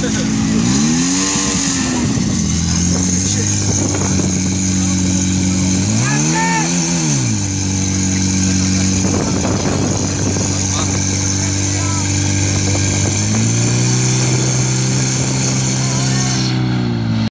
这是。